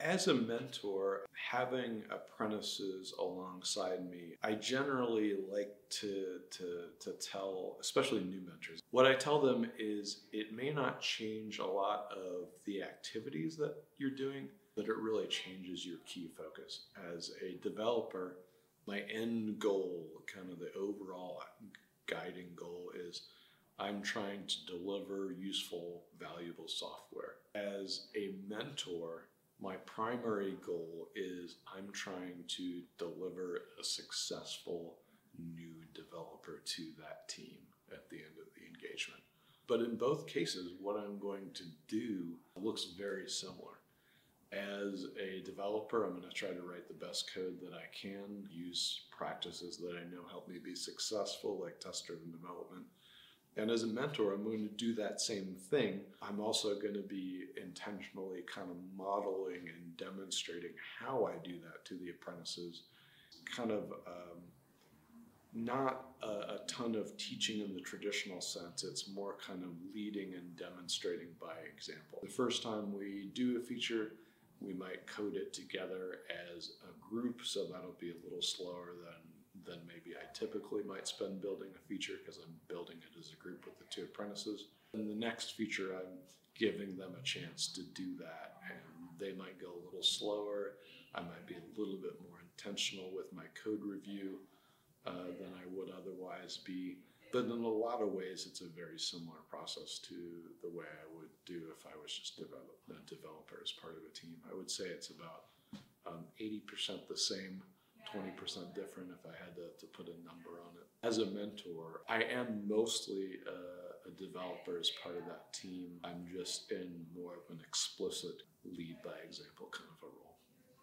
As a mentor, having apprentices alongside me, I generally like to, to, to tell, especially new mentors, what I tell them is it may not change a lot of the activities that you're doing, but it really changes your key focus. As a developer, my end goal, kind of the overall guiding goal, is I'm trying to deliver useful, valuable software. As a mentor, my primary goal is I'm trying to deliver a successful new developer to that team at the end of the engagement. But in both cases, what I'm going to do looks very similar. As a developer, I'm going to try to write the best code that I can, use practices that I know help me be successful, like test driven development and as a mentor, I'm going to do that same thing. I'm also going to be intentionally kind of modeling and demonstrating how I do that to the apprentices. Kind of um, not a, a, ton of teaching in the traditional sense, it's more kind of leading and demonstrating by example. The first time we do a feature, we might code it together as a group, so that'll be a little slower than than maybe I typically might spend building a feature because I'm building it two apprentices. And the next feature, I'm giving them a chance to do that. And they might go a little slower. I might be a little bit more intentional with my code review uh, than I would otherwise be. But in a lot of ways, it's a very similar process to the way I would do if I was just develop, a developer as part of a team. I would say it's about um, 80% the same 20% different if I had to, to put a number on it. As a mentor, I am mostly a, a developer as part of that team. I'm just in more of an explicit.